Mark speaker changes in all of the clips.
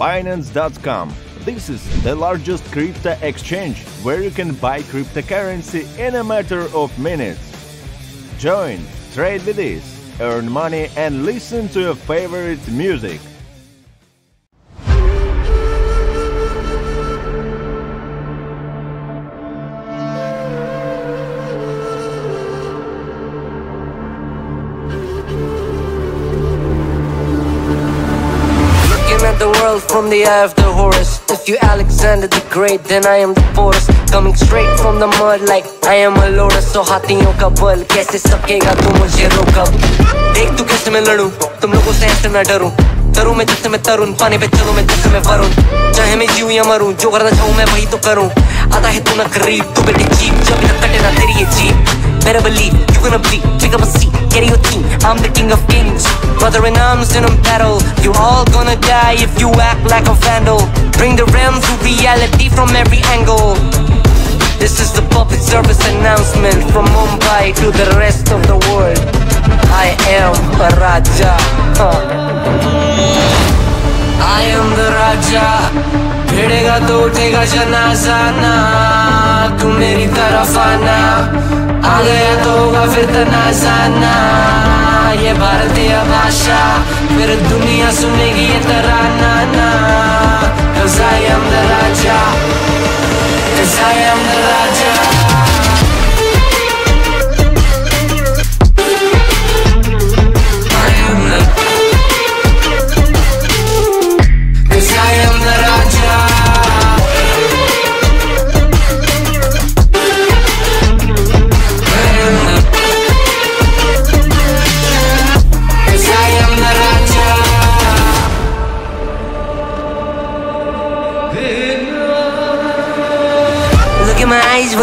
Speaker 1: Binance.com. This is the largest crypto exchange where you can buy cryptocurrency in a matter of minutes. Join, trade with us, earn money, and listen to your favorite music.
Speaker 2: Looking at the world from the eye of the Horus. If you Alexander the Great, then I am the Porus. Coming straight from the mud like I am a lotus. So हाथियों का बल कैसे सकेगा तू मुझे रोका देख तू कैसे मैं लड़ूं तुम लोगों से ऐसे मैं डरूं करूँ मैं जैसे मैं तरुण पानी पे चलूँ मैं जैसे मैं वरुण चाहे मैं जीऊं या मरूं जो करना चाहूँ मैं वही तो करूँ आता है तू ना करीब तू बेटी चीप जब ना कटे ना तेरी ये jeep Better believe you're gonna bleed. Pick up a seat, get your team. I'm the king of kings. Brother in arms in a battle. You all gonna die if you act like a vandal. Bring the realm to reality from every angle. This is the public service announcement from Mumbai to the rest of the world. I am a Raja. Huh. I am the Raja. भिड़ेगा तो उठेगा जनाजाना तू मेरी तरफ़ आना। आ गया तो होगा फिर तनाजाना ये भारतीय भाषा, फिर दुनिया सुनेगी ये तरा नाना Cause I am the Raja Cause I am the Raja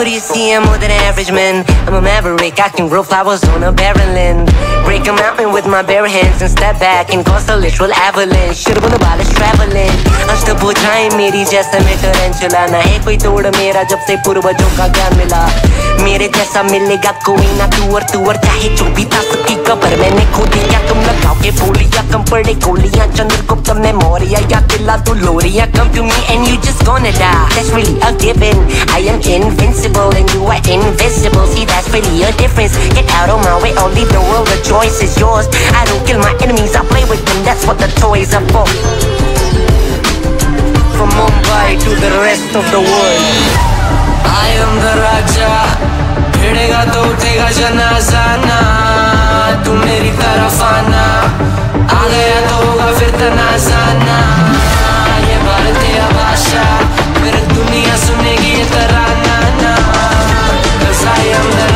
Speaker 2: do you see? I'm more than average, man. I'm a maverick, I can grow flowers on a barren land. Break a mountain with my bare hands and step back and cause a literal avalanche. Should've been about us traveling. अष्टभुजाएं मेरी जैसे मैं टरेंचुला ना है कोई तोड़ मेरा जब से पूर्वजों का ज्ञान मिला मेरे जैसा मिलेगा कोई ना तू और तू और चाहे जो भी था सबकी कबर मैंने खोदी क्या तुम लगाओगे बोलिया कम पड़े गोलियां चंद्रगुप्त ने मौर्य या किला तू लोरिया come to me and you just gonna die that's really a given I am invincible and you are invisible see that's really a difference get out of my way or leave the world the choice is yours I don't kill my enemies I play with them that's what the toys are for from Mumbai to the rest of the world The Raja भिड़ेगा तो उठेगा जनाजा ना तू मेरी तरफ़ आना आ गया तो होगा फिर तनाजा ना ये भारतीय भाषा फिर दुनिया सुनेगी ये तराना ना। Cause I am the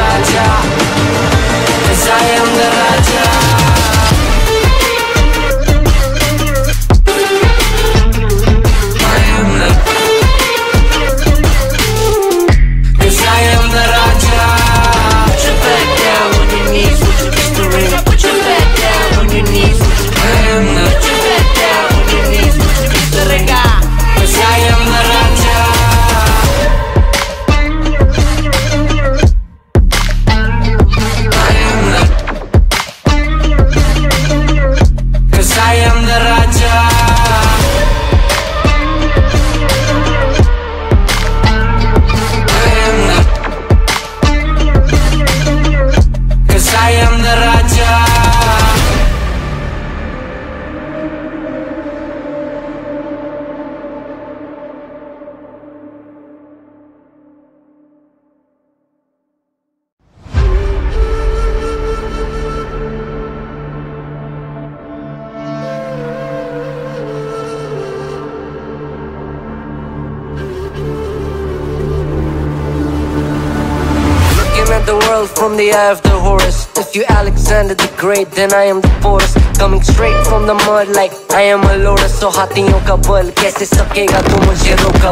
Speaker 2: from the eye of the Horus. If you Alexander the Great, then I am the Porus. Coming straight from the mud like I am a lotus. So हाथियों का बल कैसे सकेगा तू मुझे रोका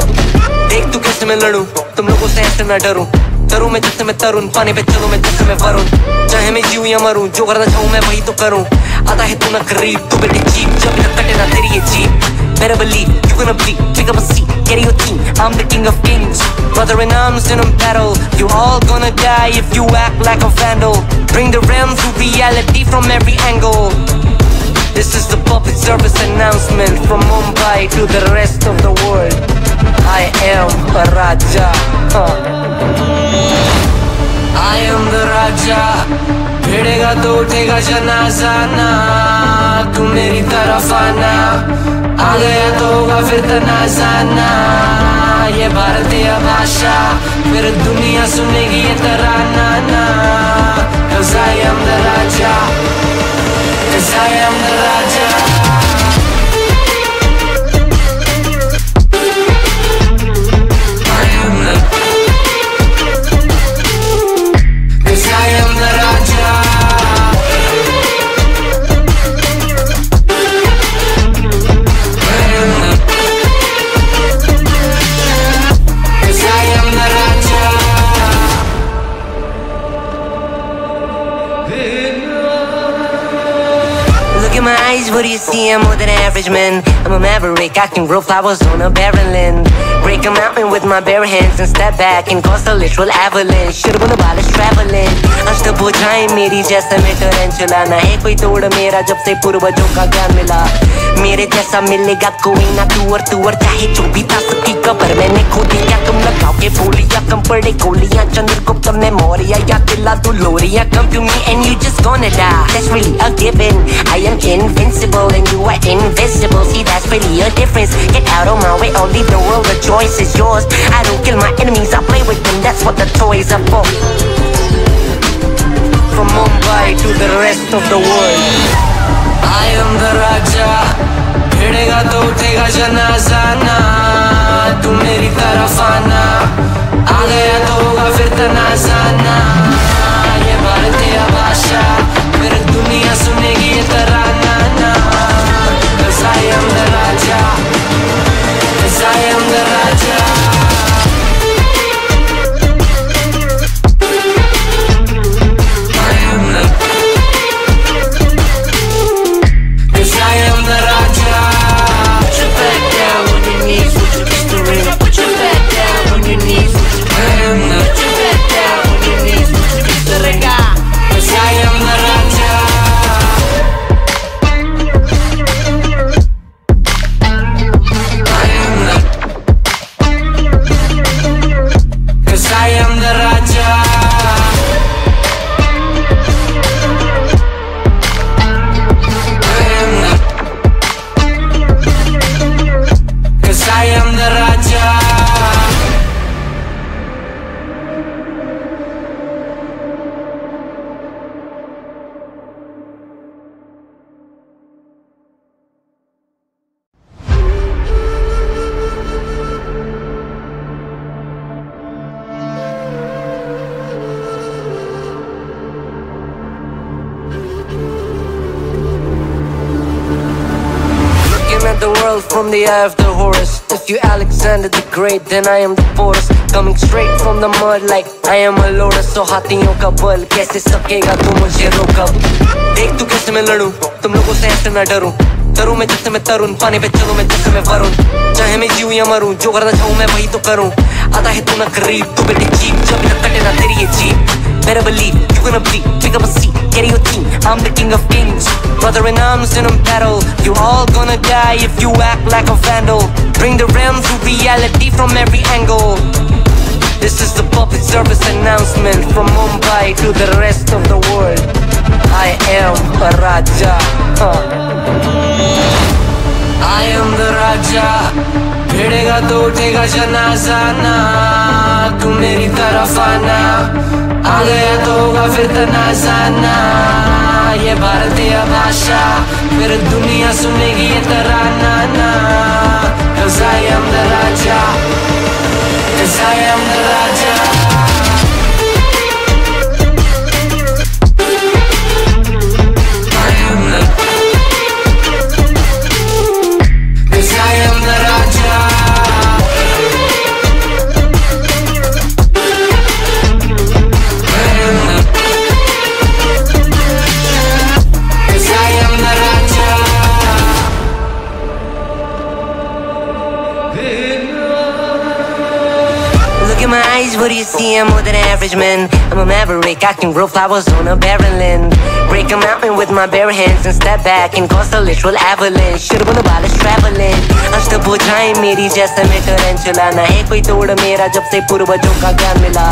Speaker 2: देख तू कैसे मैं लड़ूं तुम लोगों से ऐसे ना डरूं करूँ मैं जैसे मैं तरुण पानी पे चलूँ मैं जैसे मैं वरुण चाहे मैं जीऊं या मरूं जो करना चाहूँ मैं वही तो करूँ आता है तू ना करीब तू बेटी चीप जब तक कटे ना तेरी ये jeep Better believe you're gonna bleed. Pick up a seat, get in your team. I'm the king of kings. Brother in arms in a battle. You all gonna die if you act like a vandal. Bring the realm to reality from every angle. This is the public service announcement from Mumbai to the rest of the world. I am a Raja. Huh. I am the Raja. भिड़ेगा तो उठेगा जनाजा ना तू मेरी तरफ़ आना आ गया तो होगा फिर तनाजाना ये भारतीय भाषा फिर दुनिया सुनेगी ये तराना ना Cause I am the Raja Cause I am the Raja eyes, what do you see? I'm more than average, man. I'm a maverick, I can grow flowers on a barren land. Break a mountain with my bare hands and step back and cause a literal avalanche. Should've been about traveling. अष्टभुजाएं मेरी जैसे मैं टरेंचुला ना है कोई तोड़ मेरा जब से पूर्वजों का ज्ञान मिला मेरे जैसा मिलेगा कोई ना तू और तू और चाहे जो भी था सबकी कबर मैंने खोदी क्या तुम लगाओगे बोलियां कम पड़े गोलियां चंद्रगुप्त में मौर्य या किला तू लोरिया come to me and you just gonna die that's really a given I am invincible and you are invisible see that's really a difference get out of my way I'll leave the world the choice is yours I don't kill my enemies I play with them that's what the toys are for from Mumbai to the rest of the world I am the Raja. भिड़ेगा तो उठेगा जनाजा ना तू मेरी तरफ़ आना आ गया तो होगा फिर तनाजाना। ये भारतीय भाषा फिर दुनिया सुनेगी ये तराना ना। Cause I I am the Raja. The the eye of the Horus. If you Alexander the Great, then I am the Porus. Coming straight from the mud like I am a lotus. So हाथियों का बल कैसे सकेगा तू मुझे रोक अब देख तू कैसे मैं लड़ूं तुम लोगों से ऐसे ना डरूं तरुण मैं जैसे मैं तरुण पानी पे चलूँ मैं जैसे मैं वरुण चाहे मैं जीऊं या मरूं जो करना चाहूँ मैं वही तो करूँ आता है तू ना करीब तू बेटी चीप जब तक कटे ना तेरी ये jeep Better believe you're gonna bleed. Pick up a seat, get your team. I'm the king of kings. Brother in arms in a battle. You all gonna die if you act like a vandal. Bring the realm to reality from every angle. This is the public service announcement from Mumbai to the rest of the world. I am a Raja. Huh. I am the Raja भिड़ेगा तो उठेगा जना ना तू मेरी तरफ़ आना। आ गया तो होगा फिर तनासाना। ये भारतीय भाषा, फिर दुनिया सुनेगी ये तराना ना Cause I am the Raja Cause I am see? I'm more than average, man. I'm a maverick, I can grow flowers on a barren land. Break Break a mountain with my bare hands and step back and cause a literal avalanche Should've been about us traveling अष्टभुजाएं मेरी जैसे मैं टरेंचुला ना है कोई तोड़ मेरा जब से पूर्वजों का ज्ञान मिला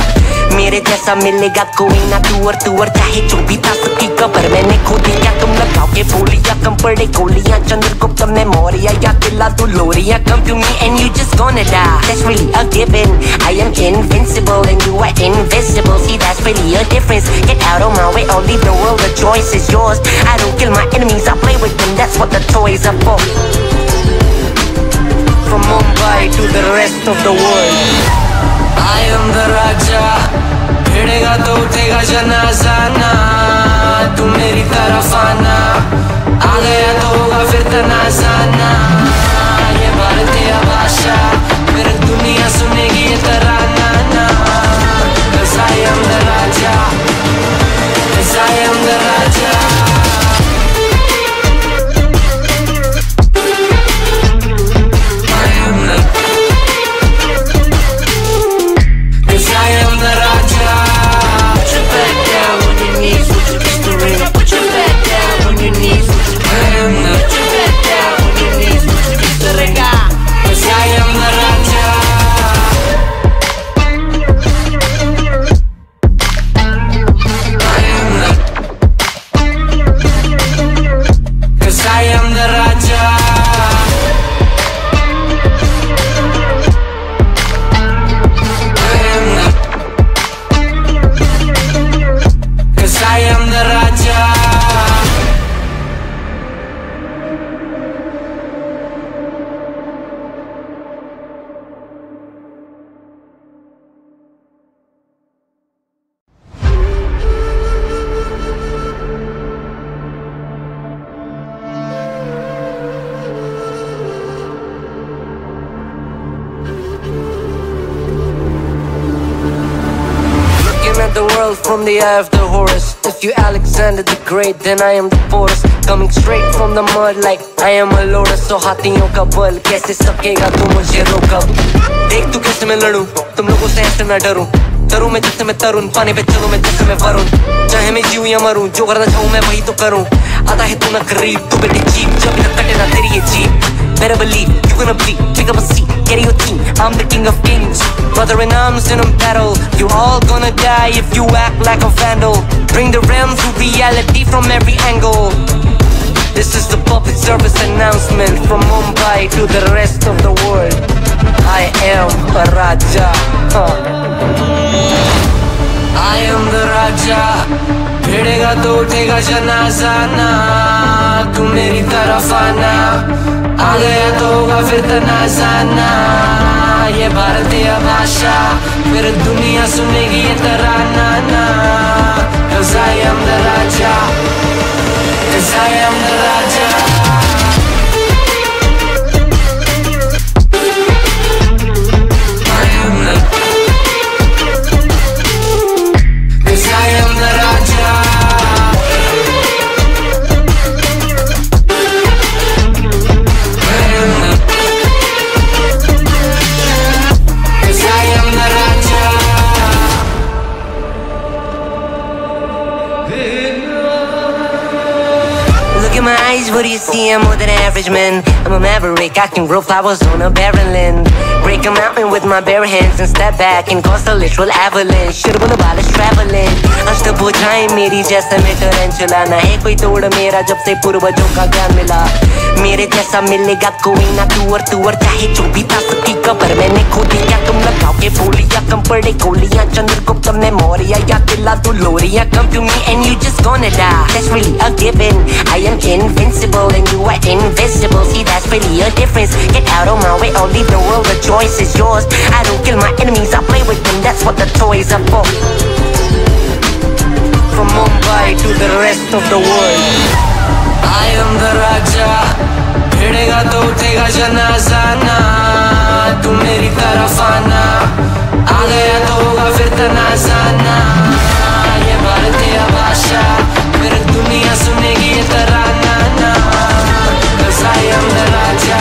Speaker 2: मेरे जैसा मिलेगा कोई ना तू और तू और चाहे जो भी था सबकी कबर मैंने खोदी क्या तुम लगाओगे बोलिया कम पड़े गोलियां चंद्रगुप्त में मौर्य या किला तू लोरिया come to me and you just gonna die that's really a given I am invincible and you are invisible see that's really a difference get out of my way or leave the world the choice is yours I don't kill my enemies I play with them that's what the toys are for from Mumbai to the rest of the world I am the Raja. तो उठेगा जनाजाना। मेरी तरफ़ आना आ गया तो होगा फिर तनाजाना। ये भारतीय भाषा। फिर दुनिया सुनेगी ये तराना। ना Cause from the eye of the Horus. If you Alexander the Great, then I am the Porus. Coming straight from the mud like I am a lotus. So हाथियों का बल कैसे सकेगा तू मुझे रोका देख तू कैसे मैं लड़ूं तुम लोगों से ऐसे मैं डरूं डरूं मैं जैसे मैं तरुण पानी पे चलूँ मैं जैसे मैं वरुण चाहे मैं जीऊं या मरूं जो करना चाहूँ मैं वही तो करूँ आता है तू ना गरीब तू बेटी चीप जब तक कटे ना तेरी ये jeep Better believe you gonna bleed. Pick up a seat, get your team. I'm the king of kings. Brother in arms in a battle. You all gonna die if you act like a vandal. Bring the realm to reality from every angle. This is the public service announcement from Mumbai to the rest of the world. I am a Raja. Huh. I am the Raja. भिड़ेगा तो उठेगा जनाजाना तू मेरी तरफ़ आना आ गया तो होगा फिर तनाजाना ये भारतीय भाषा फिर दुनिया सुनेगी ये तरा नाना Cause I am the Raja Cause I am the Raja What do you see? I'm more than average man. I'm a maverick, I can grow flowers on a barren land. Break a mountain with my bare hands and step back and cause a literal avalanche. Should've been about us traveling. अष्टभुजाएँ मेरी जैसे मैं टरेंचुला ना है कोई तोड़ मेरा जब से पूर्वजों का ज्ञान मिला मेरे जैसा मिलेगा कोई ना तू और तू और चाहे जो भी था सबकी कबर मैंने खोदी क्या तुम लगाओगे बोलिया कम पड़े गोलियाँ चंद्रगुप्त में मौर्य या किला तू लोरिया come to me and you just gonna die that's really a given I am invincible and you are invisible see that's really a difference get out of my way leave the world the choice is yours I don't kill my enemies I play with them that's what the toys are for from Mumbai to the rest of the world I am the Raja भिड़ेगा तो उठेगा जनाजाना तू मेरी तरफ आना आ गया तो होगा फिर तनाजाना ये भारतीय भाषा फिर दुनिया सुनेगी ये तराना ना Cause I am the Raja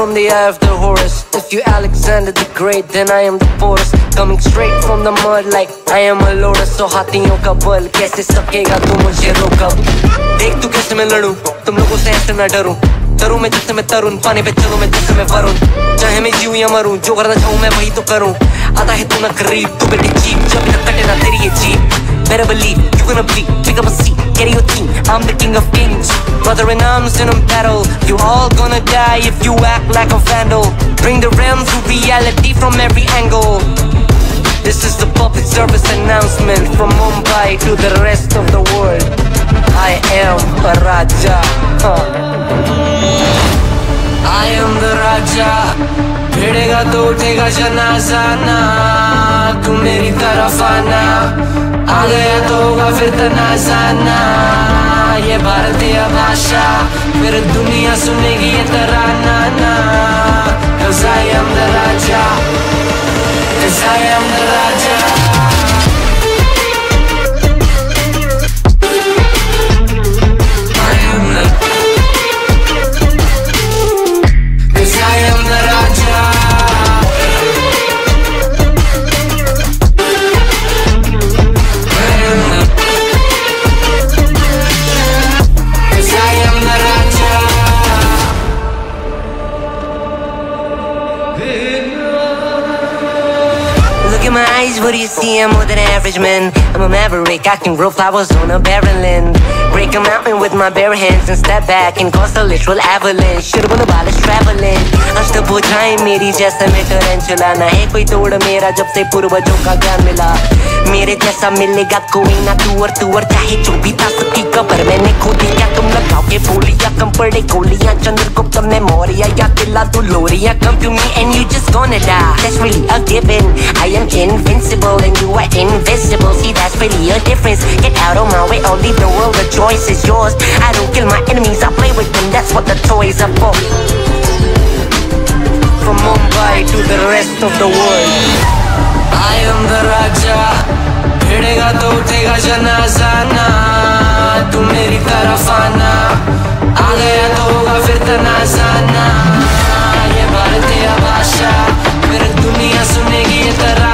Speaker 2: from the eye of the Horus. If you Alexander the Great, then I am the Porus. Coming straight from the mud like I am a lotus. So हाथियों का बल कैसे सकेगा तू मुझे रोक देख तू कैसे मैं लड़ूं तुम लोगों से ऐसे ना डरूं डरूं मैं जिससे मैं तरुण पानी पे चलूँ मैं जिससे मैं वरुण चाहे मैं जीऊं या मरूं जो करना चाहूँ मैं वही तो करूँ आता है तू ना करीब तू बेटी चीप जब तक कटे ना तेरी ये jeep Better believe you're gonna bleed. Pick up a seat, get in your team. I'm the king of kings. Brother in arms in a battle. You all gonna die if you act like a vandal. Bring the realm to reality from every angle. This is the public service announcement from Mumbai to the rest of the world. I am a Raja. Huh. I am the Raja. भिड़ेगा तो उठेगा जनाजा ना तू मेरी तरफ़ आना आ गया तो होगा फिर तनाजाना ये भारतीय भाषा फिर दुनिया सुनेगी ये तराना ना Cause I am the Raja Cause I am the Raja. Look in my eyes, what do you see? I'm more than average man. I'm a maverick, I can grow flowers on a barren land. Break a mountain with my bare hands and step back and cause a literal avalanche. Should've been about traveling. अष्टभुजाएँ मेरी जैसे मैं टरेंचुला ना है कोई तोड़ मेरा जब से पूर्वजों का ज्ञान मिला मेरे जैसा मिलेगा कोई ना तू और तू और चाहे जो भी था सबकी कबर मैंने खोदी क्या तुम लगाओगे बोलियाँ कम पड़े गोलियाँ चंद्रगुप्त में मौर्य या किला तू लोरिया come to me and you just gonna die that's really a given I am invincible and you are invisible see that's really a difference get out of my way or leave the world the choice is yours I don't kill my enemies I play with them that's what the toys are for from Mumbai to the rest of the world I am the Raja भिड़ेगा तो उठेगा जनाजा ना तू मेरी तरफ आना आ गया तो होगा फिर तनाजाना ये भारतीय भाषा फिर दुनिया सुनेगी ये तराना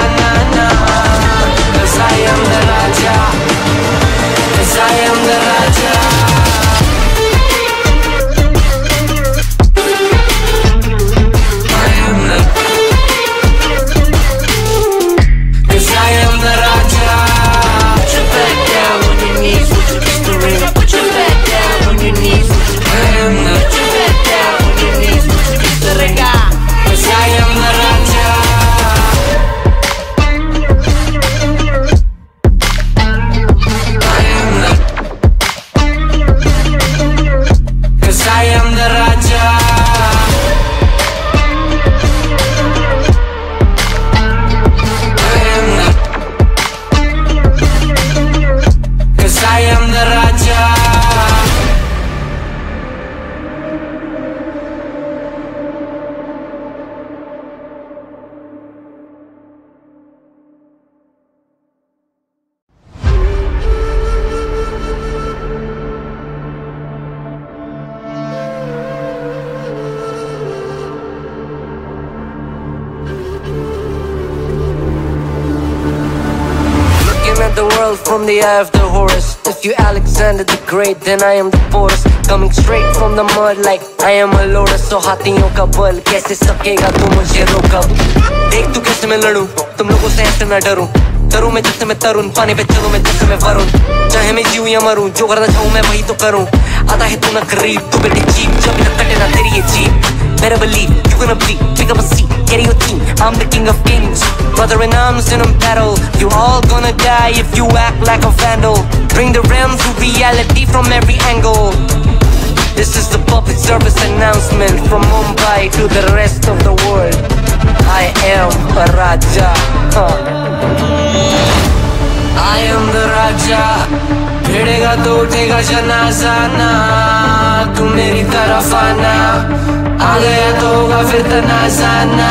Speaker 2: I am the Raja from the eye of the Horus. If you Alexander the Great, then I am the Porus. Coming straight from the mud like I am a lotus. So हाथियों का बल कैसे सकेगा तू मुझे रोक देख तू कैसे मैं लड़ूं तुम लोगों से ऐसे ना डरूं डरूं मैं जिससे मैं तरुण पानी पे चलूँ मैं जिससे मैं वरुण चाहे मैं जीऊं या मरूं जो करना चाहूँ मैं वही तो करूँ आता है तू ना करीब तू बेटी चीप जब तक कटे ना तेरी ये jeep Better believe you're gonna bleed. Pick up a seat, get in your team. I'm the king of kings. Brother in arms in a battle. You all gonna die if you act like a vandal. Bring the realm to reality from every angle. This is the public service announcement from Mumbai to the rest of the world. I am a Raja. Huh. I am the Raja. भिड़ेगा तो उठेगा जनाजा ना तू मेरी तरफ आना आ गया तो होगा फिर तनाजाना।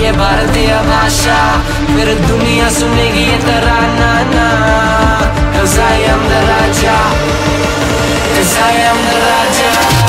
Speaker 2: ये भारतीय भाषा, फिर दुनिया सुनेगी ये तराना। ना Cause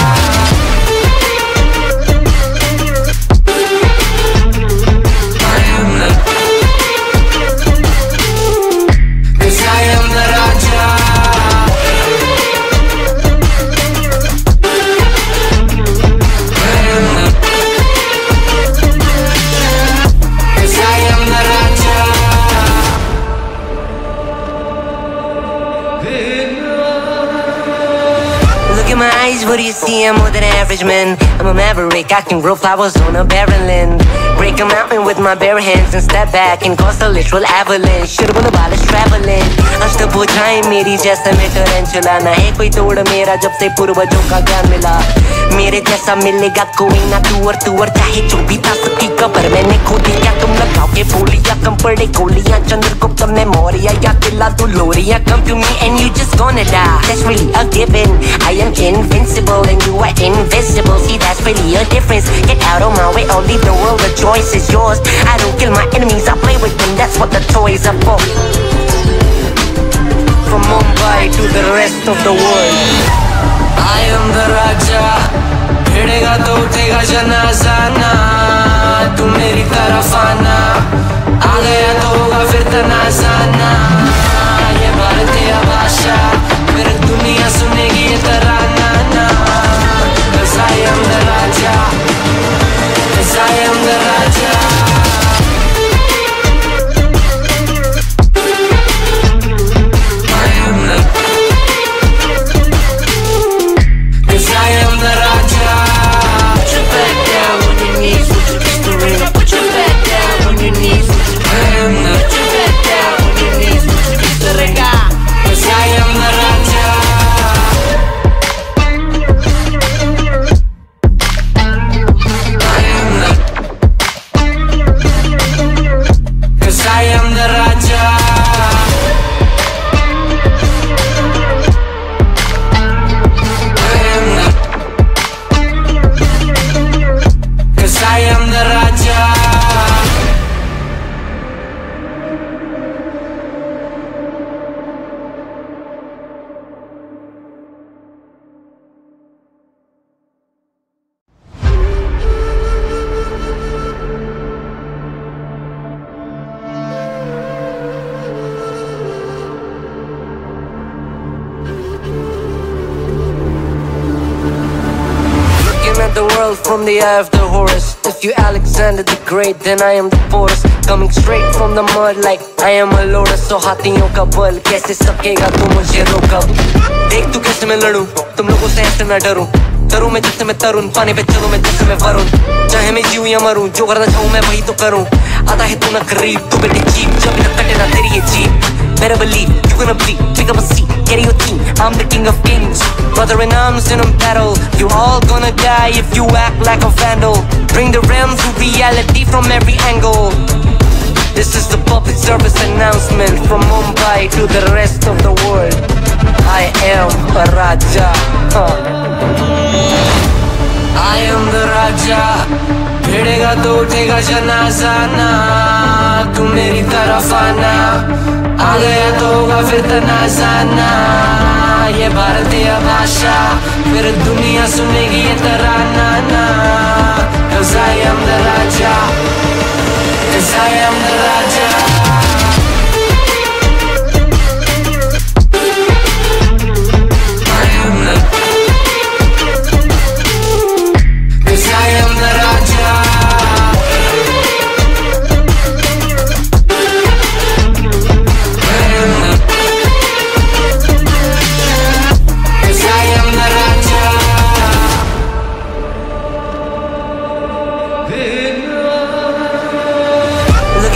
Speaker 2: Look in my eyes, what do you see? I'm more than average man. I'm a maverick, I can grow flowers on a barren land. Break a mountain with my bare hands and step back and cause a literal avalanche. Should have been about us traveling. अष्टभुजाएँ मेरी जैसे मैं टरेंचुला ना है कोई तोड़ मेरा जब से पूर्वजों का ज्ञान मिला मेरे जैसा मिलेगा कोई ना तू और तू और चाहे जो भी था सबकी कबर मैंने खोदी क्या तुम लगाओगे बोलिया कम पड़े गोलियाँ चंद्रगुप्त में मौर्य या किला तू लोरिया come to me and you just gonna die that's really a given I am invincible and you are invisible see that's really a difference get out of my way leave the world the choice is yours I don't kill my enemies I play with them that's what the toys are for from Mumbai to the rest of the world I am the Raja भिड़ेगा तो उठेगा जनाजा ना तू मेरी तरफ आना आ गया तो होगा फिर तनाजा ना ये भारतीय भाषा फिर दुनिया सुनेगी ये तराना ना Cause I am the Raja Cause I am the Raja time the eye of the Horus. If you Alexander the Great, then I am the Porus. Coming straight from the mud like I am a lotus. So हाथियों का बल कैसे सकेगा तू मुझे रोका देख तू कैसे मैं लड़ूं तुम लोगों से ऐसे ना डरूं डरूं मैं जिससे मैं तरुण पानी पे चलूँ मैं जिससे मैं वरुण चाहे मैं जीऊं या मरूं जो करना चाहूँ मैं वही तो करूँ आता है तू ना करीब तू बेटे चीप जब ना कटे ना तेरी ये jeep Better believe you gonna bleed. Pick up a seat, get your team. I'm the king of kings. Brother in arms in a battle. You all gonna die if you act like a vandal. Bring the realms to reality from every angle. This is the public service announcement from Mumbai to the rest of the world. I am a Raja. Huh. I am the Raja. भिड़ेगा तो उठेगा जना ना तू मेरी तरफ़ आना आ गया तो होगा फिर तना ना ये भारतीय भाषा फिर दुनिया सुनेगी ये तराना ना Cause I am the Raja, Cause I am the Raja.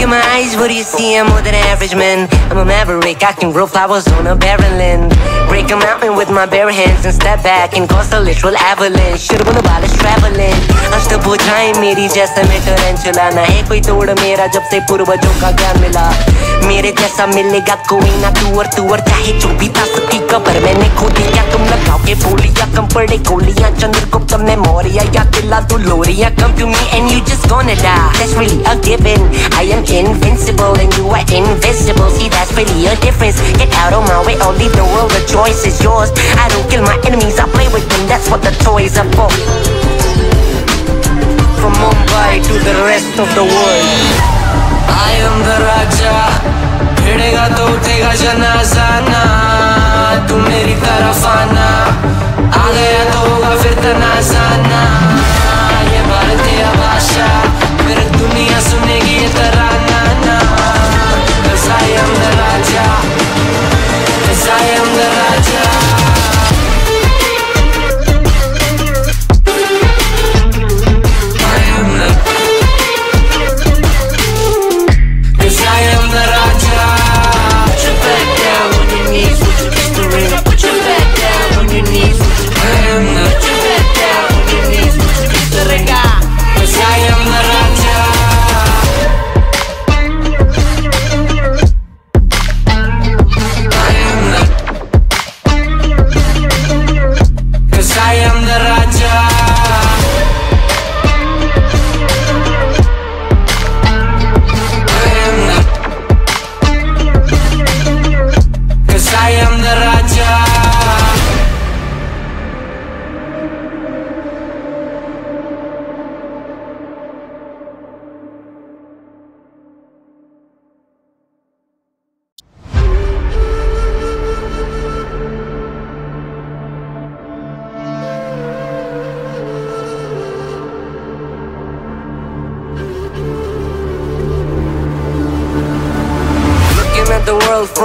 Speaker 2: My eyes, what do you see? I'm more than average man. I'm a maverick, I can grow flowers on a barren land. Break a mountain with my bare hands and step back and cause a literal avalanche. Should've been us traveling. अष्टभुजाएँ मेरी जैसे मैं टरेंचुला ना है कोई तोड़ मेरा जब से पूर्वजों का ज्ञान मिला मेरे जैसा मिलेगा कोई ना तू और तू और चाहे जो भी था सबकी कबर मैंने खोदी क्या तुम लगाओगे बोलिया कम पड़े गोलियाँ चंद्रगुप्त में मौर्य या किला तू लोरिया come to me and you just gonna die that's really a given I am invincible and you are invisible see that's really a difference get out of my way leave the world the choice is yours I don't kill my enemies I play with them that's what the toys are for from Mumbai to the rest of the world I am the Raja भिड़ेगा तो उठेगा जनाजा ना तू मेरी तरफ आना आ गया तो होगा फिर तनाजा ना ये भारतीय भाषा फिर दुनिया सुनेगी ये तराना ना Cause I am the Raja Cause I am the Raja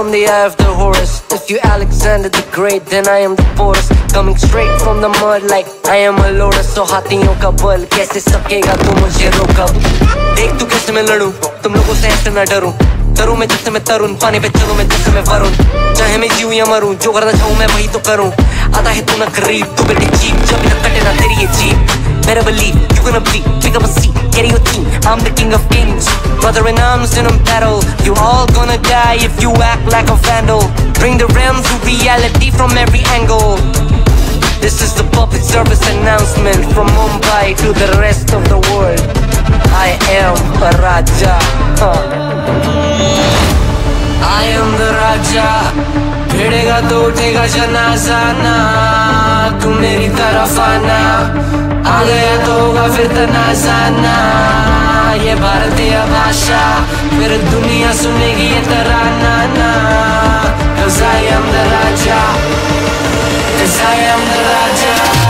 Speaker 2: From the eye of the Horus. If you Alexander the Great, then I am the Porus. Coming straight from the mud like I am a lotus. So हाथियों का बल कैसे सकेगा तू मुझे रोक अब देख तू कैसे मैं लड़ूं तुम लोगों से ऐसे ना डरूं तरुण मैं जैसे मैं तरुण पानी पे चलूँ मैं जैसे मैं वरुण चाहे मैं जीऊं या मरूं जो करना चाहूँ मैं वही तो करूँ आता है तू ना करीब तू बेटी चीप जब ना कटे ना तेरी ये jeep Better believe you're gonna bleed. Pick up a seat, get your team. I'm the king of kings. Brother in arms in a battle. You all gonna die if you act like a vandal. Bring the realms to reality from every angle. This is the public service announcement from Mumbai to the rest of the world. I am a Raja. Huh. I am the Raja. भिड़ेगा तो उठेगा जना ना तू मेरी तरफ़ आना। आ गया तो होगा फिर तनाजाना। ये भारतीय भाषा, फिर दुनिया सुनेगी ये तराना ना। Cause I am the Raja I am the Raja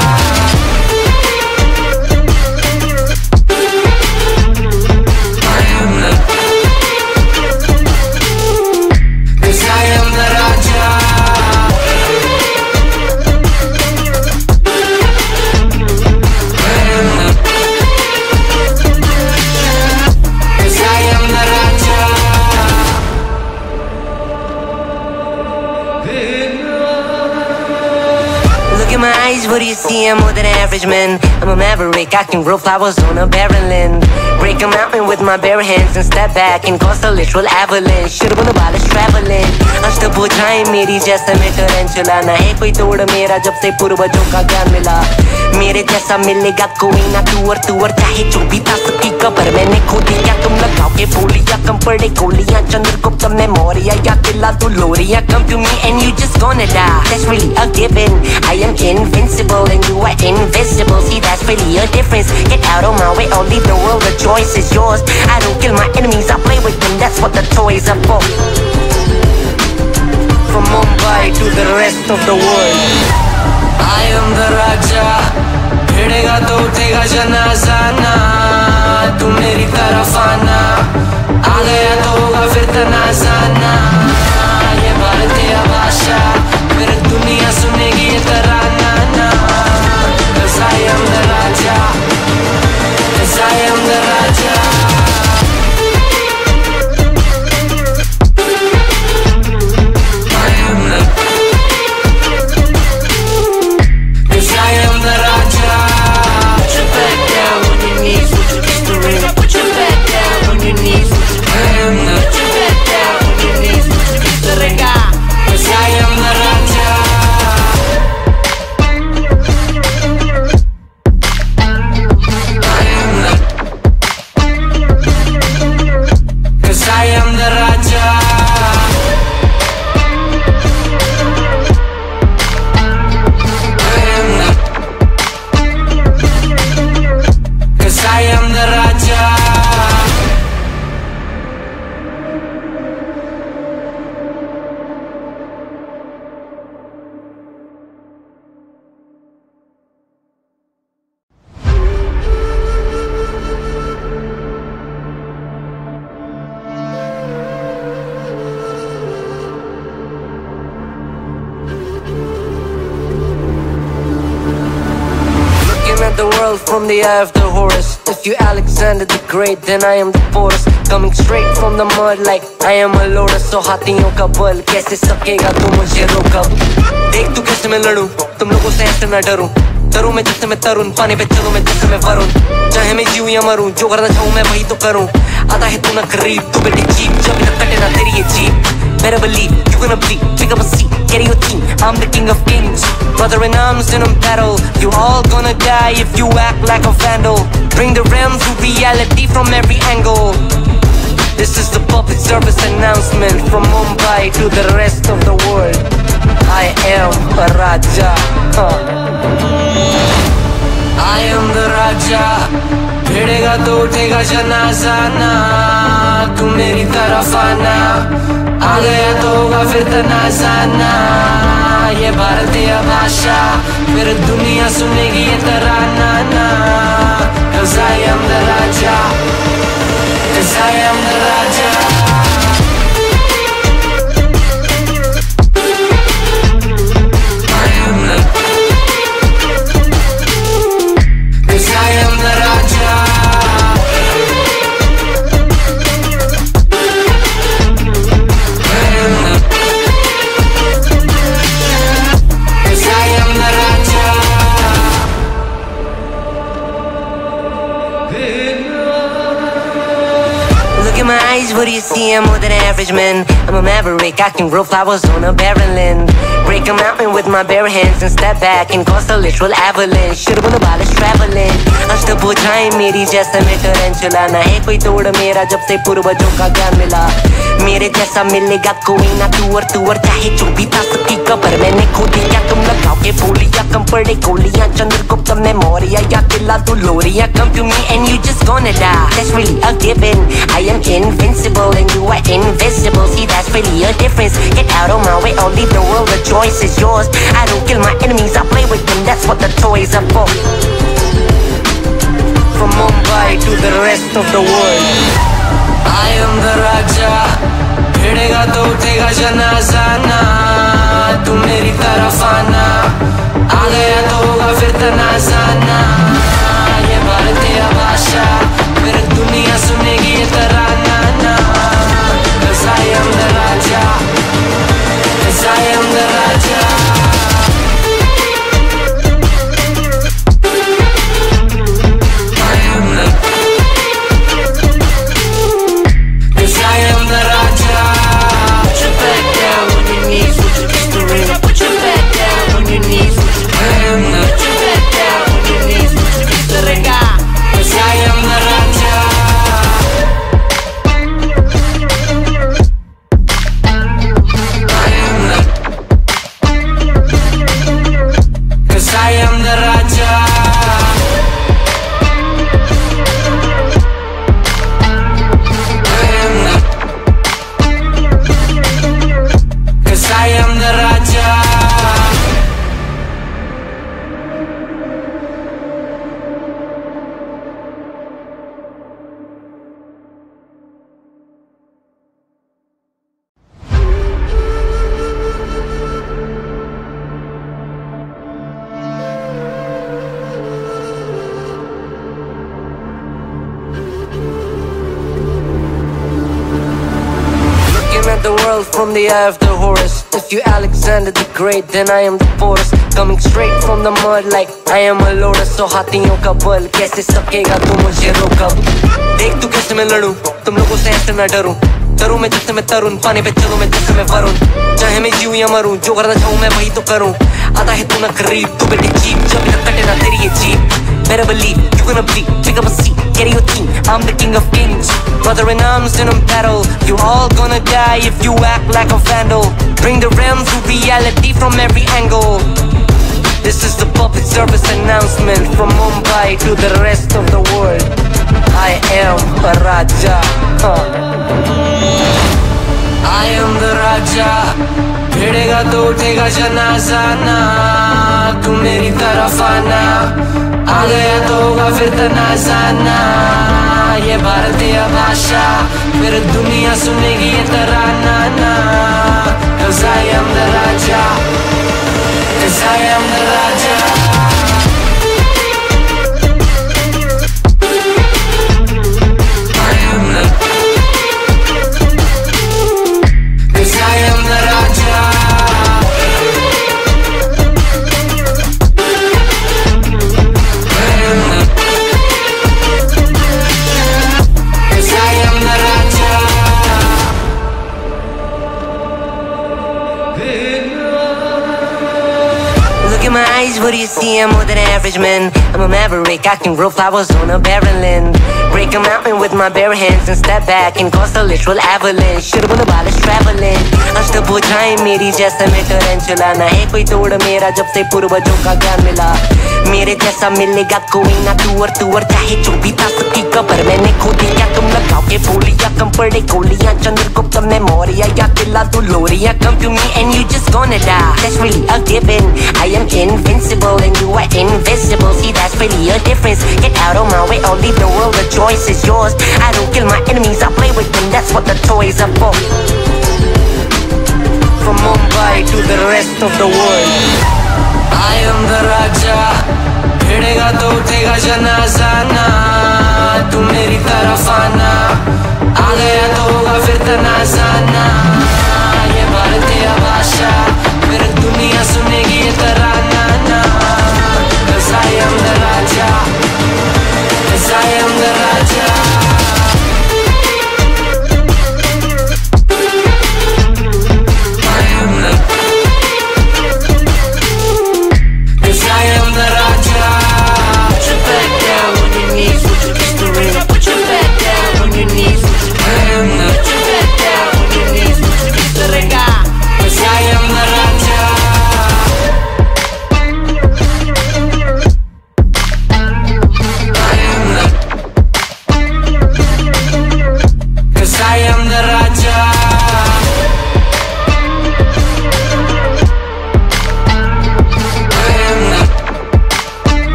Speaker 2: At my eyes, what do you see? I'm more than average man. I'm a maverick, I can grow flowers on a barren land. Break a mountain with my bare hands and step back and cause a literal avalanche. Should've been about us traveling. अष्टभुजाएँ मेरी जैसा मैं टरेंचुला ना है कोई तोड़ मेरा जब से पूर्वजों का ज्ञान मिला मेरे जैसा मिलेगा कोई ना तू और तू और चाहे जो भी था सबकी कबर मैंने खोदी क्या तुम लगाओगे बोलियाँ कम पड़े गोलियाँ चंद्रगुप्त में मौर्य या किला तू लोरिया come to me and you just gonna die that's really a given I am invincible and you are invisible see that's really a difference get out of my way leave the world the voice is yours. I don't kill my enemies, I play with them That's what the toys are for. From Mumbai to the rest of the world. I am the Raja. Bhidega to uthega janazana Tu meri taraf aana Aa gaya to hoga fir tanazana Ye bharatiya bhasha Mere duniya sunegi ye tarana Cause I am the Raja. I am the Raja the eye of the Horus. If you Alexander the Great, then I am the Porus. Coming straight from the mud like I am a lotus. So हाथियों का बल कैसे सकेगा तू मुझे रोक देख तू कैसे मैं लड़ूं तुम लोगों से ऐसे ना डरूं तरुण मैं जैसे मैं तरुण पानी पे चलूँ मैं जैसे मैं वरुण चाहे मैं जीऊं या मरूं जो करना चाहूँ मैं वही तो करूँ आता है तू ना करीब तू बेटी चीप जब ना कटे ना तेरी ये jeep Better believe you're gonna bleed. Pick up a seat, get in your team. I'm the king of kings. Brother in arms in a battle. You all gonna die if you act like a vandal. Bring the realms to reality from every angle. This is the public service announcement from Mumbai to the rest of the world. I am a Raja. Huh. I am the Raja भिड़ेगा तो उठेगा जनाजा ना तू मेरी तरफ़ आना आ गया तो होगा फिर तनाजाना ये भारतीय भाषा फिर दुनिया सुनेगी ये तरा नाना Cause I am the Raja Cause I am the Raja in my eyes, what do you see? I'm more than average man. I'm a maverick, I can grow flowers on a barren land. Break a mountain with my bare hands and step back and cause a literal avalanche. Should've us traveling. अष्टभुजाएँ मेरी जैसे में टरेंचुला ना है कोई तोड़ मेरा जब से पूर्वजों का ज्ञान मिला मेरे जैसा मिलेगा कोई ना तू और तू और चाहे जो भी था सबकी कबर मैंने खो दिया तुम लगाओगे बोलिया कम पड़े गोलियाँ चंद्रगुप्त ने मौर्य या किला तू लोरिया come to me and you just gonna die that's really a given I am invincible and you are invisible see that's really a difference get out of my way leave the world the choice is yours I don't kill my enemies I play with them that's what the toys are for from Mumbai to the rest of the world I am the Raja भिड़ेगा तो उठेगा जनाजा ना तू मेरी तरफ आना आ गया तो होगा फिर तनाजा ना ये भारतीय भाषा मेरी दुनिया सुनेगी ये तराना ना Cause I am the Raja Cause I am the Raja Georgia. From the eye of the Horus. If you Alexander the Great, then I am the Porus. Coming straight from the mud like I am a lotus. So हाथियों का बल कैसे सकेगा तू मुझे रोक? देख तू कैसे मैं लड़ूं? तुम लोगों से ऐसे ना डरूं। डरूं मैं जैसे मैं तरुण पानी पे चलूँ मैं जैसे मैं वरुण। चाहे मैं जीऊं या मरूं जो करना चाहूँ मैं वही तो करूँ। आता है तू ना करीब तू बेटी चीप। जब तक कटे ना तेरी ये jeep. Better believe you're gonna be. Pick up a seat, get your team. I'm the king of kings. Brother in arms in a battle. You all gonna die if you act like a vandal. Bring the realm to reality from every angle. This is the public service announcement From Mumbai to the rest of the world. I am a Raja. Huh. I am the Raja भिड़ेगा तो उठेगा जना ना तू मेरी तरफ़ आना आ गया तो होगा फिर तनाजाना। ये भारतीय भाषा, फिर दुनिया सुनेगी ये तराना ना। Cause I am the Raja Cause I am the Raja eyes, what do you see? I'm more than average man. I'm a maverick, I can grow flowers on a barren land. Break a mountain with my bare hands and step back and cause a literal avalanche. Should've been about us traveling. अष्टभुजाएँ मेरी जैसे में टरेंचुला ना है कोई तोड़ मेरा जब से पूर्वजों का ज्ञान मिला मेरे जैसा मिलेगा कोई ना तू और तू और चाहे जो भी था सबकी कबर मैंने खो दिया तुम लगाओगे बोलिया कम पड़े गोलियाँ चंद्रगुप्त ने मौर्य या किला तू लोरिया come to me and you just gonna die that's really a given I am invincible and you are invisible see that's really a difference get out of my way or leave the world the choice is yours I don't kill my enemies I play with them that's what the toys are for from Mumbai to the rest of the world I am the Raja भिड़ेगा तो उठेगा जनाजा ना तू मेरी तरफ आना आ गया तो होगा फिर तनाजा ना ये भारतीय भाषा फिर दुनिया सुनेगी ये तराना ना Cause I am the Raja Cause I am the Raja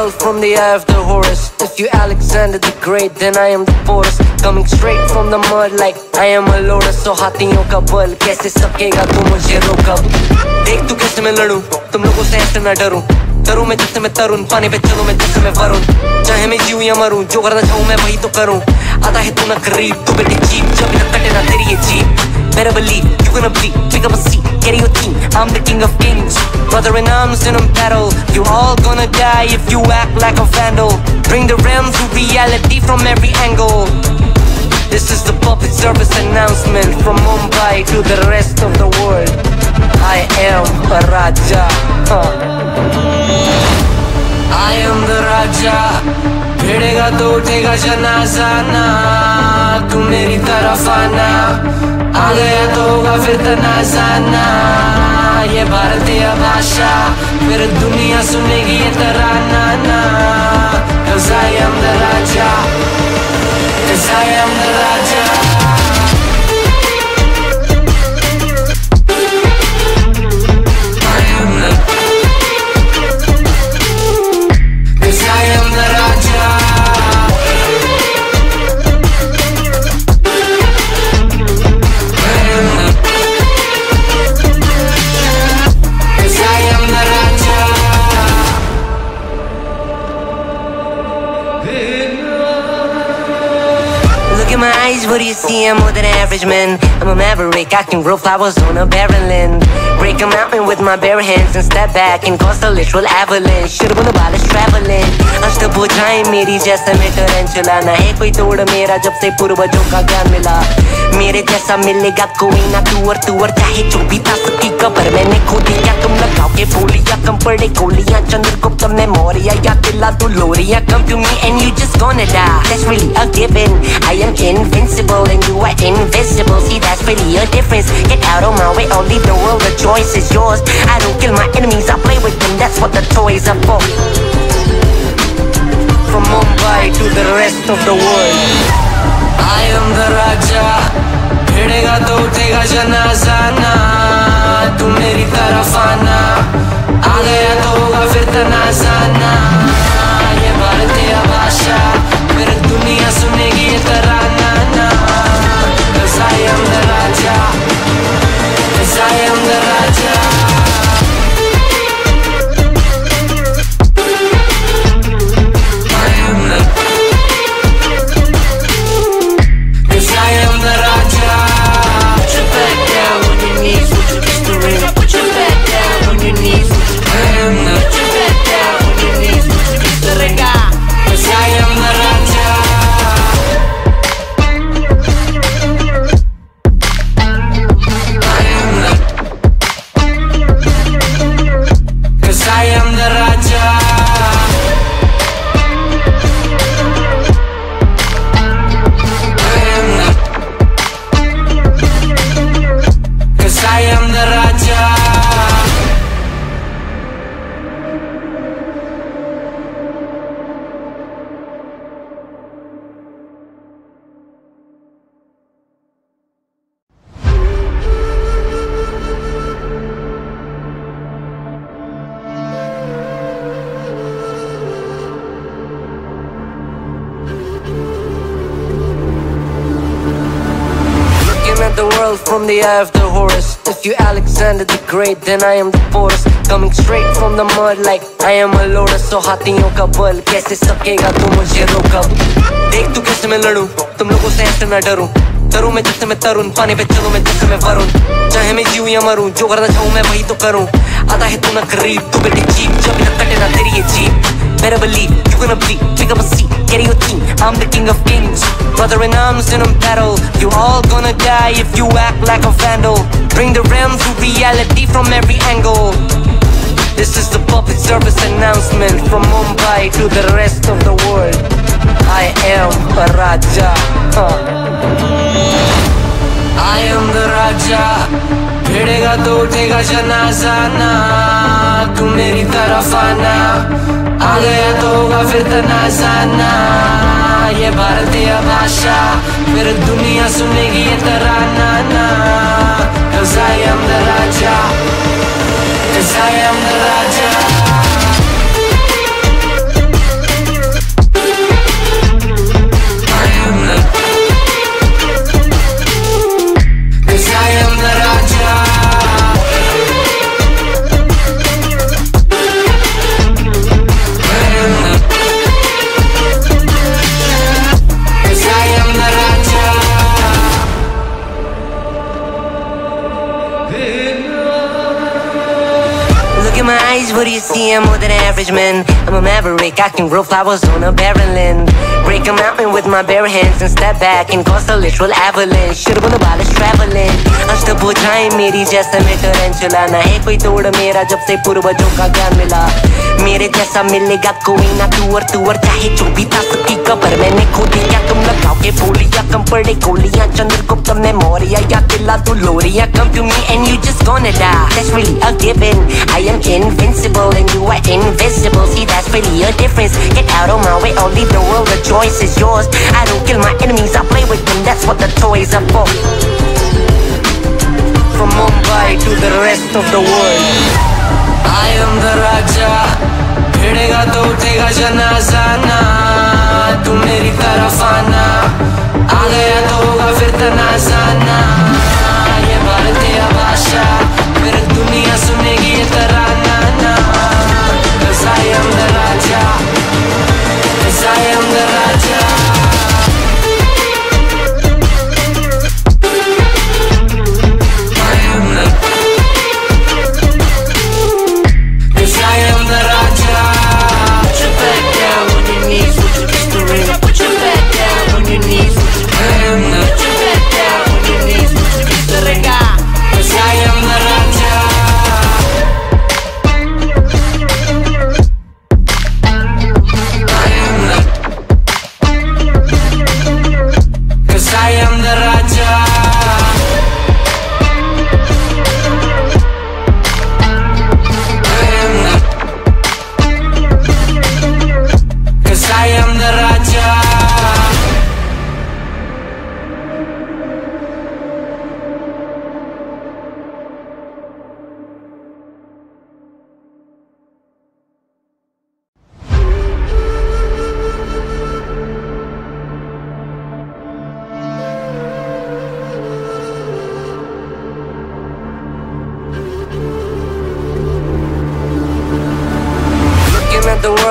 Speaker 2: world from the eye of the Horus. If you Alexander the Great, then I am the Porus. Coming straight from the mud like I am a lotus. So हाथियों का बल कैसे सकेगा तू मुझे रोका देख तू कैसे मैं लड़ूं तुम लोगों से ऐसे ना डरूं करूँ मैं जिससे मैं तरुण पानी पे चलूँ मैं जिससे मैं वरुण चाहे मैं जीऊं या मरूं जो करना चाहूँ मैं वही तो करूँ आता है तू ना करीब तू बेटी चीप जब ना कटे ना तेरी ये jeep Better believe you're gonna bleed. Pick up a seat, get your team. I'm the king of kings. Brother in arms in a battle. You all gonna die if you act like a vandal. Bring the realm to reality from every angle. This is the public service announcement from Mumbai to the rest of the world. I am a Raja. Huh. I am the Raja. भिड़ेगा तो उठेगा जनाजाना तू मेरी तरफ़ आना। आ गया तो होगा फिर तनाजाना ये भारतीय भाषा, फिर दुनिया सुनेगी ये तराना ना Cause I am the Raja Cause do you see? I'm more than average man. I'm a maverick, I can grow flowers on a barren land. Break a mountain with my bare hands and step back and cause a literal avalanche. Should've been about us traveling. अष्टभुजाएँ मेरी जैसा मैं टरेंचुला ना है कोई तोड़ मेरा जब से पूर्वजों का ज्ञान मिला मेरे जैसा मिलेगा कोई ना तू और तू और चाहे जो भी था सबकी कबर मैंने खोदी क्या तुम लगाओ के बोलिया कम पड़े गोलियाँ चंद्रगुप्त में मौर्य या किला तू लोरिया come to me and you just gonna die that's really a given I am invincible and you are invisible see that's really a difference get out of my way or leave the world the choice is yours I don't kill my enemies I play with them that's what the toys are for from Mumbai to the rest of the world I am the Raja भिड़ेगा तो उठेगा जनाजा ना तू मेरी तरफ आना आ गया तो होगा फिर तनाजाना ये भारतीय भाषा फिर दुनिया सुनेगी ये तराना ना Cause I am the Raja. Cause I am the Raja world from the eye of the Horus. If you Alexander the Great, then I am the Porus. Coming straight from the mud like I am a lotus. So हाथियों का बल कैसे सकेगा तू मुझे रोका देख तू कैसे मैं लड़ूं तुम लोगों से ऐसे ना डरूं करूँ मैं जिससे मैं तरुण पानी पे चलूँ मैं जिससे मैं वरुण चाहे मैं जीऊं या मरूं जो करना चाहूँ मैं वही तो करूँ आता है तू ना करीब तू बेटी चीप जब ना कटे ना तेरी ये jeep Better believe you're gonna bleed. Pick up a seat, get your team. I'm the king of kings. Brother in arms in a battle. You all gonna die if you act like a vandal. Bring the realm to reality from every angle. This is the public service announcement from Mumbai to the rest of the world. I am a Raja. Huh. I am the Raja. भिड़ेगा तो उठेगा जना ना तू मेरी तरफ़ आना आ गया तो होगा फिर तनासाना ये भारतीय भाषा फिर दुनिया सुनेगी ये तराना ना Cause I am the Raja Cause I am the Raja what do you see? I'm more than average, man. I'm a maverick, I can grow flowers on a barren land. Break a mountain with my bare hands and step back and cause a literal avalanche. Should've been about traveling. अष्टभुजाएँ मेरी जैसे मैं टरेंचुला ना है कोई तोड़ मेरा जब से पूर्वजों का ज्ञान मिला मेरे जैसा मिलेगा कोई ना तू और तू और चाहे जो भी था सबकी कबर मैंने खोदी क्या तुम लगाओगे बोलिया कम पड़े गोलियाँ चंद्रगुप्त ने मौर्य या किला तू लोरिया come to me and you just gonna die that's really a given I am invincible and you are invisible see that's really a difference get out of my way leave the world the choice is yours I don't kill my enemies I play with them that's what the toys are for from Mumbai to the rest of the world I am the Raja भिड़ेगा तो उठेगा जनाजा ना तू मेरी तरफ आना आ गया तो होगा फिर तनाजाना ये भारतीय भाषा फिर दुनिया सुनेगी ये तराना ना Cause I am the Raja Cause I am the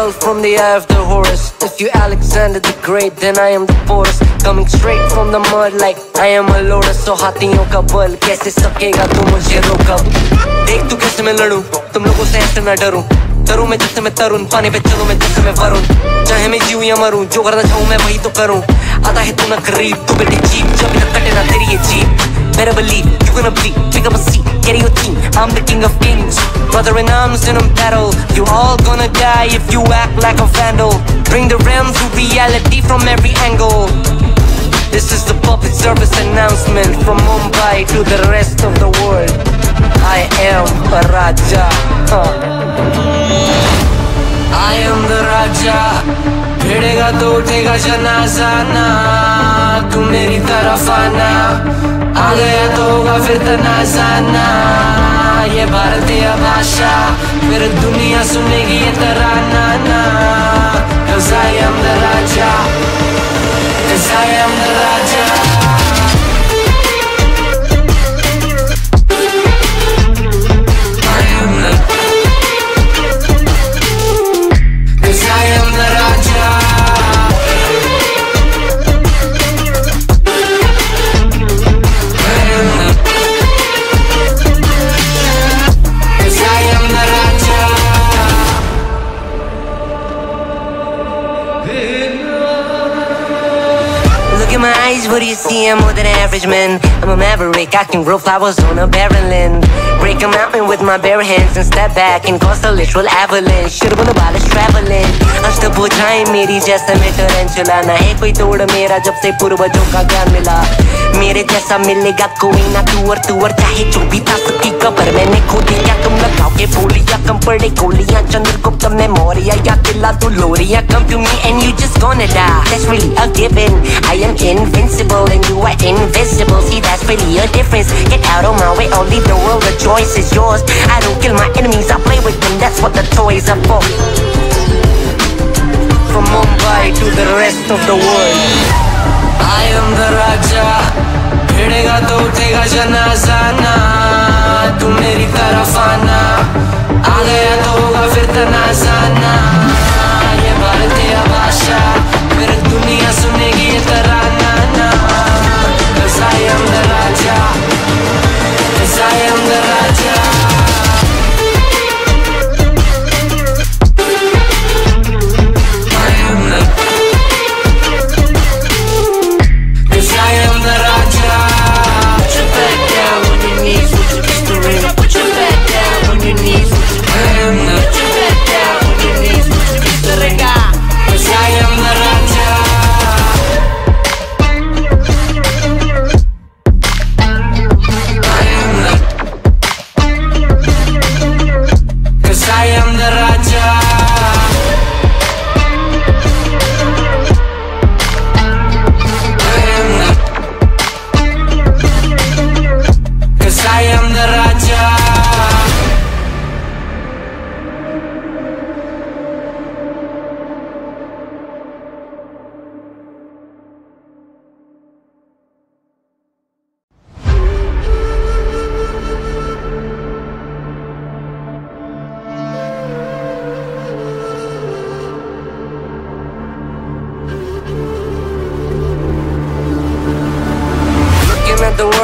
Speaker 2: world from the eye of the Horus. If you Alexander the Great, then I am the Porus. Coming straight from the mud like I am a lotus. So हाथियों का बल कैसे सकेगा तू मुझे रोका देख तू कैसे मैं लड़ूं तुम लोगों से ऐसे ना डरूं डरूं मैं जैसे मैं तरुण पानी पे चलूँ मैं जैसे मैं वरुण चाहे मैं जीऊं या मरूं जो करना चाहूँ मैं वही तो करूँ आता है तू ना गरीब तू बेटी जीप जब तक कटे ना तेरी ये jeep Better believe you're gonna be Pick up a seat, get in your team I'm the king of kings Brother in arms in a battle You all gonna die if you act like a vandal Bring the realm to reality from every angle This is the public service announcement From Mumbai to the rest of the world I am a Raja huh. I am the Raja भिड़ेगा तो उठेगा जनाजा ना तू मेरी तरफ़ आना। आ गया तो होगा फिर तनाजाना ये भारतीय भाषा, फिर दुनिया सुनेगी ये तराना ना। Cause I am the Raja Cause I am the Raja what do you see? I'm more than average, man. I'm a maverick, I can grow flowers on a barren land. Break a mountain with my bare hands and step back and cause a literal avalanche. Should've been about us traveling. अष्टभुजाएं मेरी जैसे मैं टरेंचुला ना है कोई तोड़ मेरा जब से पूर्वजों का ज्ञान मिला मेरे जैसा मिलेगा कोई ना तू और तू और चाहे जो भी था सबकी कबर मैंने खोदी क्या तुम लगाओगे बोलिया कम पड़े गोलियां चंद्रगुप्त ने मौर्य या किला तू लोरिया come to me and you just gonna die that's really a given I am invincible and you are invisible see that's really a difference get out of my way or leave the world the choice is yours I don't kill my enemies I play with them that's what the toys are for from Mumbai to the rest of the world I am the Raja. भिड़ेगा तो उठेगा जनाजा ना तू मेरी तरफ़ आना। आ गया तो होगा फिर तनाजाना। ये भारतीय भाषा फिर दुनिया सुनेगी ये तराना ना। Cause I am the Raja. Cause I am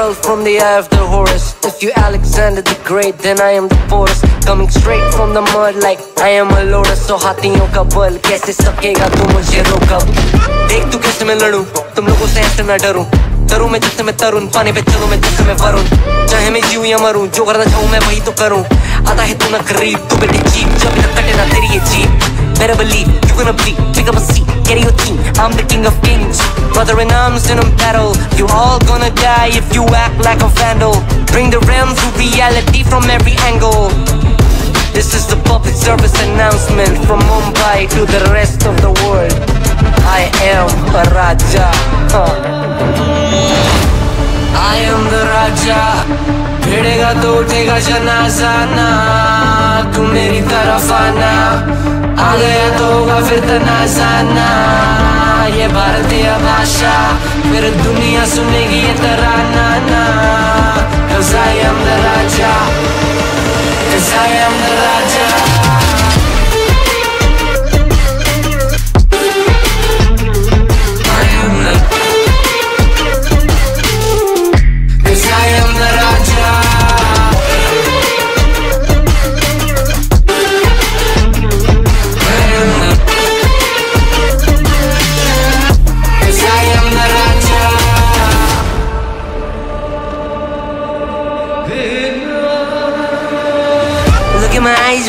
Speaker 2: world from the eye of the Horus. If you Alexander the Great, then I am the Porus. Coming straight from the mud like I am a lotus. So हाथियों का बल कैसे सकेगा तू मुझे रोका देख तू कैसे मैं लड़ूं तुम लोगों से ऐसे मैं डरूं करूँ मैं जिससे मैं तरुण पानी पे चलूँ मैं जिससे मैं वरुण चाहे मैं जीऊं या मरूं जो करना चाहूँ मैं वही तो करूँ आता है तू ना करीब तू बेटी जीप जब तक कटे ना तेरी ये jeep Better believe you're gonna bleed. Pick up a seat, get your team. I'm the king of kings. Brother in arms in a battle. You all gonna die if you act like a vandal. Bring the realm to reality from every angle. This is the public service announcement from Mumbai to the rest of the world. I am a Raja. Huh. I am the Raja. भिड़ेगा तो उठेगा जनाजाना तू मेरी तरफ़ आना। आ गया तो होगा फिर तनाजाना ये भारतीय भाषा, फिर दुनिया सुनेगी ये तरा नाना Cause I am the Raja Cause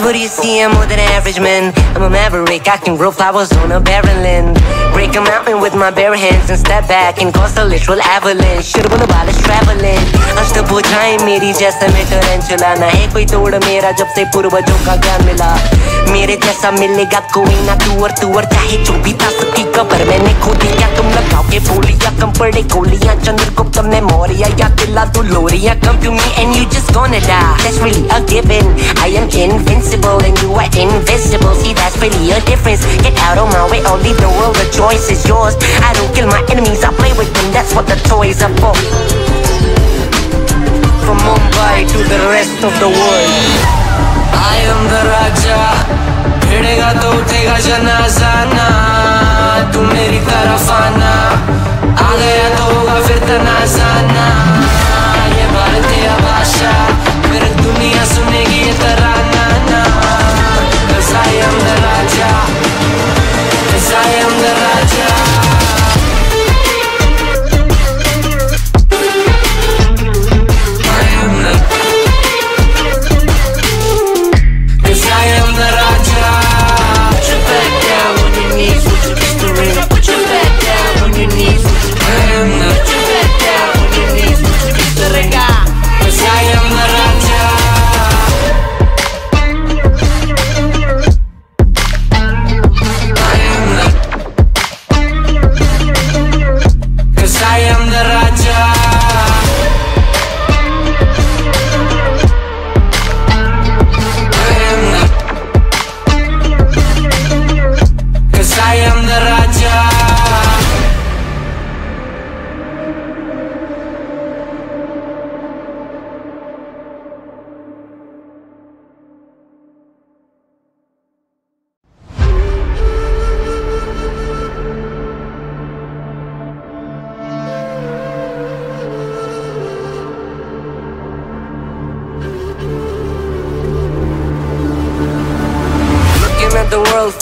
Speaker 2: what do you see? I'm more than average man. I'm a maverick, I can grow flowers on a barren land. Break a mountain with my bare hands and step back and cause a literal avalanche. Should've been about traveling. अष्टभुजाएँ मेरी जैसा मैं टरेंचुला ना है कोई तोड़ मेरा जब से पूर्वजों का ज्ञान मिला मेरे जैसा मिलेगा कोई ना तू और तू और चाहे जो भी था सबकी कबर मैंने खोदी क्या तुम लगाओगे बोलिया कम पड़े गोलियाँ चंद्रगुप्त ने मौर्य या किला तू लोरिया come to me and you just gonna die that's really a given I am invincible and you are invisible see that's really a difference get out of my way leave the world the choice is yours I don't kill my enemies I play with them that's what the toys are for from Mumbai to the rest of the world I am the Raja भिड़ेगा तो उठेगा जनाजा ना तू मेरी तरफ आना आ गया तो होगा फिर तनाजाना ये भारतीय भाषा फिर दुनिया सुनेगी ये तराना ना Cause I am the Raja Cause I am the Raja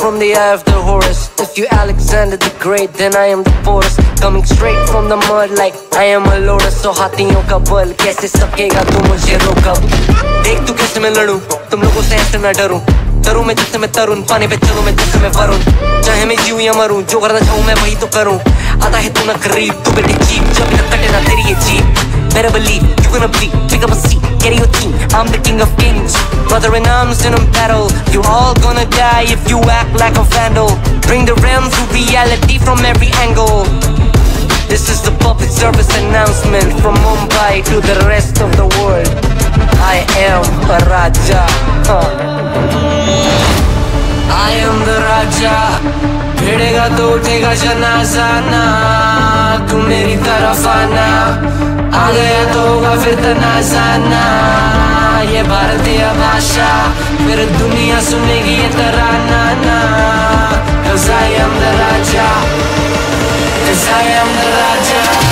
Speaker 2: from the eye of the Horus. If you Alexander the Great, then I am the Porus. Coming straight from the mud like I am a lotus. So हाथियों का बल कैसे सकेगा तू मुझे रोका? देख तू कैसे मैं लड़ूं? तुम लोगों से ऐसे ना डरूं। करूँ मैं जिससे मैं तरुण पानी पे चलूँ मैं जिससे मैं वरुण। चाहे मैं जीऊं या मरूं जो करना चाहूँ मैं वही तो करूँ। आता है तू ना करीब तू बेटी जीप जब तक ना तेरी ये jeep. Better believe you're gonna bleed. Pick up a seat, get your team. I'm the king of kings. Brother in arms in a battle. You all gonna die if you act like a vandal. Bring the realm to reality from every angle. This is the public service announcement from Mumbai to the rest of the world. I am a Raja. Huh. I am the Raja. भिड़ेगा तो उठेगा जना ना तू मेरी तरफ़ आना। आ गया तो होगा फिर तनासाना ये भारतीय भाषा, फिर दुनिया सुनेगी ये तराना ना। Cause I am the Raja Cause I am the Raja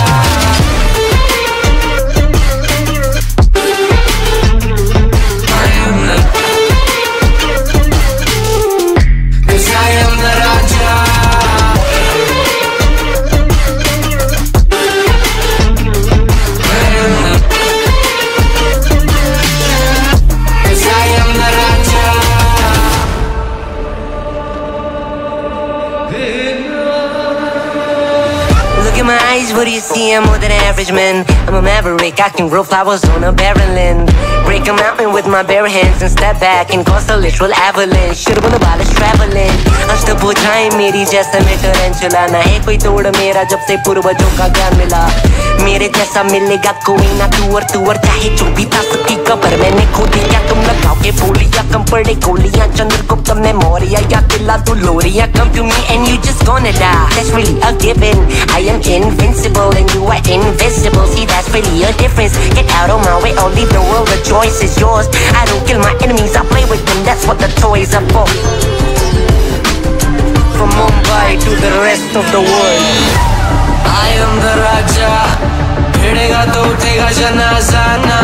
Speaker 2: what do you see? I'm more than average man I'm a maverick, I can grow flowers on a barren land Break a mountain with my bare hands and step back and cause a literal avalanche Should've been about traveling अष्टभुजाएँ मेरी जैसे मैं टरेंचुला ना है कोई तोड़ मेरा जब से पूर्वजों का ज्ञान मिला मेरे जैसा मिलेगा कोई ना तू और तू और चाहे जो भी था सबकी कबर मैंने खोदी क्या तुम लगाओगे बोलिया कम पड़े गोलियाँ चंद्रगुप्त में मौर्य या किला तू लोरिया come to me and you just gonna die that's really a given I am invincible and you are invisible see that's really a difference get out of my way leave the world the choice is yours I don't kill my enemies I play with them that's what the toys are for from Mumbai to the rest of the world I am the Raja भिड़ेगा तो उठेगा जनाजाना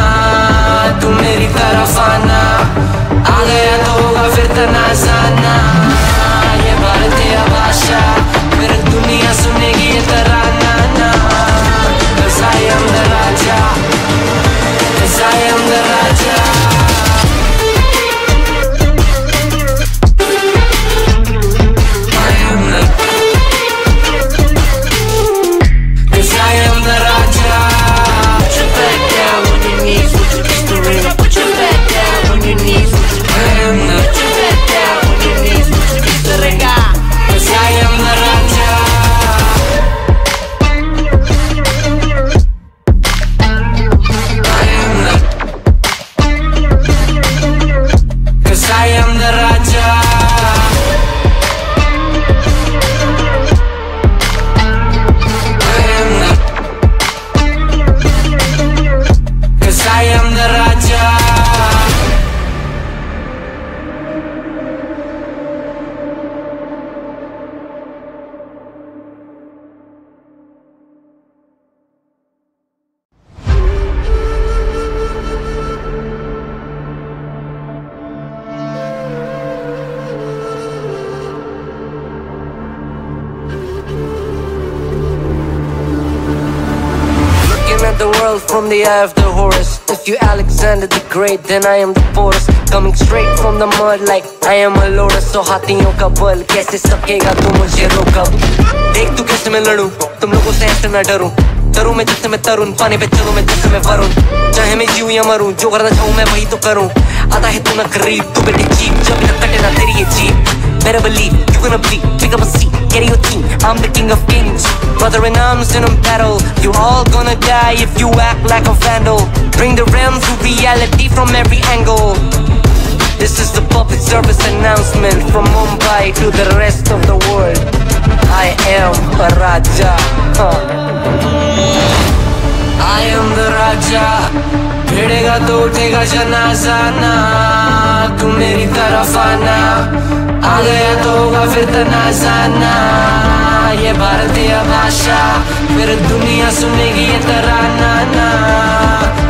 Speaker 2: तू मेरी तरफ आना आ गया तो होगा फिर तनाजाना ये भारतीय भाषा फिर दुनिया सुनेगी ये तराना ना Cause I am the from the eye of the Horus If you Alexander the Great, then I am the Porus Coming straight from the mud like I am a lotus. So हाथियों का बल कैसे सकेगा तू मुझे रोका देख तू कैसे मैं लड़ूं तुम लोगों से ऐसे ना डरूं करूँ मैं जैसे मैं तरुण पानी पे चलूँ मैं जैसे मैं वरुण चाहे मैं जीऊं या मरूं जो करना चाहूँ मैं वही तो करूँ आता है तू ना गरीब तू बेटी चीप जब ना कटे ना तेरी ये Better believe you're gonna bleed. Pick up a seat, get your team. I'm the king of kings. Brother in arms in a battle. You all gonna die if you act like a vandal. Bring the realm to reality from every angle. This is the public service announcement from Mumbai to the rest of the world. I am a Raja. Huh. I am the Raja. भिड़ेगा तो उठेगा जनाजाना तू मेरी तरफ़ आना। आ गया तो होगा फिर तनाजाना। ये भारतीय भाषा, फिर दुनिया सुनेगी ये तराना ना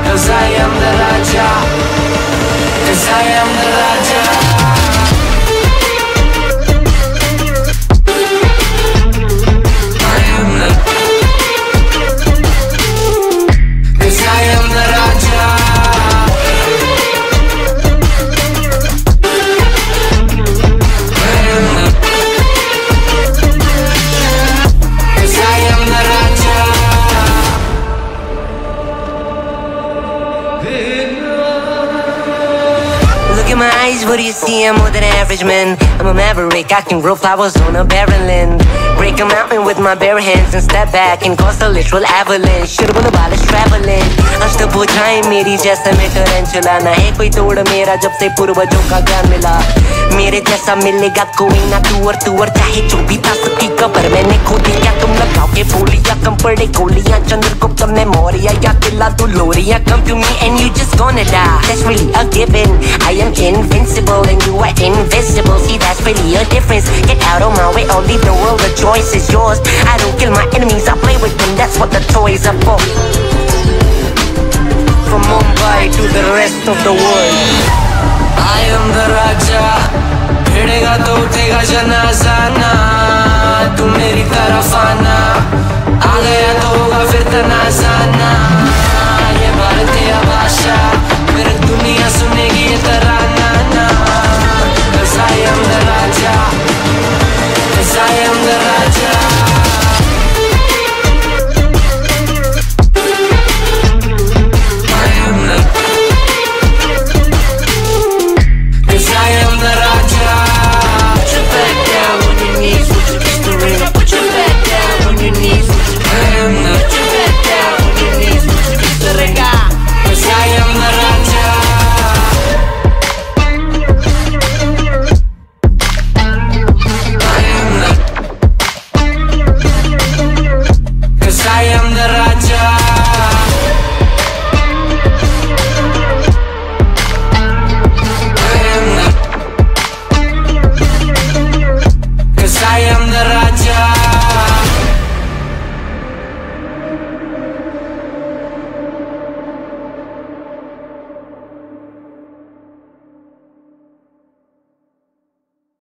Speaker 2: Cause I am the Raja Cause I am the Raja what do you see? I'm more than average man. I'm a maverick, I can grow flowers on a barren land Break a mountain with my bare hands and step back and cause a literal avalanche Should've been about us traveling अष्टभुजाएँ मेरी जैसे मैं टरेंचुला ना है कोई तोड़ मेरा जब से पूर्वजों का ज्ञान मिला मेरे जैसा मिलेगा कोई ना तू और तू और चाहे जो भी था सबकी कबर मैंने खोदी क्या तुम लगाओगे बोलिया कम पड़े गोलियाँ चंद्रगुप्त में मौर्य या किला तू लोरिया come to me and you just gonna die that's really a given I am invincible and you are invisible see that's really a difference get out of my way leave the world the choice is yours. I don't kill my enemies, I play with them That's what the toys are for. From Mumbai to the rest of the world. I am the Raja भिड़ेगा तो उठेगा जनाजाना तू मेरी तरफ आना आ गया तो होगा फिर तनाजाना
Speaker 3: ये भारतीय भाषा मेरी दुनिया सुनेगी ये तराना na. Cause I am the Raja. Cause I am Georgia.